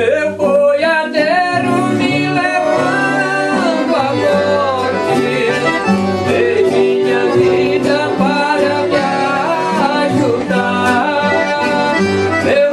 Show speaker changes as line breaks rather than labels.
meu boiadeiro me levando à morte. Dei minha vida para me ajudar. Meu